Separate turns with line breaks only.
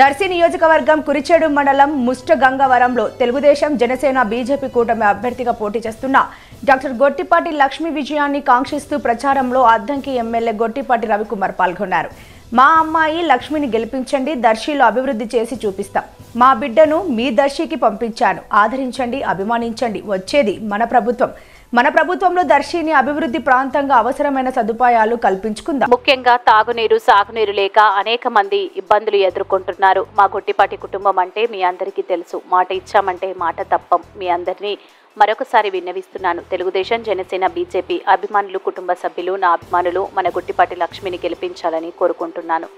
దర్శి నియోజకవర్గం కురిచేడు మండలం ముష్టగంగవరంలో తెలుగుదేశం జనసేన బీజేపీ కూటమి అభ్యర్థిగా పోటీ చేస్తున్న డాక్టర్ గొట్టిపాటి లక్ష్మీ విజయాన్ని కాంక్షిస్తూ ప్రచారంలో అద్దంకి ఎమ్మెల్యే గొట్టిపాటి రవికుమార్ పాల్గొన్నారు. మా అమ్మాయి లక్ష్మిని గెలిపించండి దర్శిలో అభివృద్ధి చేసి చూపిస్తాం. మా బిడ్డను మీ దర్శికి పంపించాను. ఆదరించండి అభిమానించండి. వచ్చేది మన ప్రభుత్వం. మన ప్రభుత్వంలో దర్శిని అభివృద్ధి ప్రాంతంగా అవసరమైన సదుపాయాలు కల్పించుకుందాం.
ముఖ్యంగా తాగునీరు సాగునీరు లేక అనేక మంది ఇబ్బందులు ఎదుర్కొంటున్నారు. మా గుట్టిపాటి కుటుంబం అంటే మీ అందరికీ తెలుసు. మాట ఇచ్చామంటే మాట తప్పం. మీ అందరినీ మరొకసారి విన్నవిస్తున్నాను. తెలుగుదేశం జనసేన బీజేపీ అభిమానులు కుటుంబ సభ్యులు నా అభిమానులు మన గుట్టిపాటి లక్ష్మిని గెలిపించాలని కోరుకుంటున్నాను.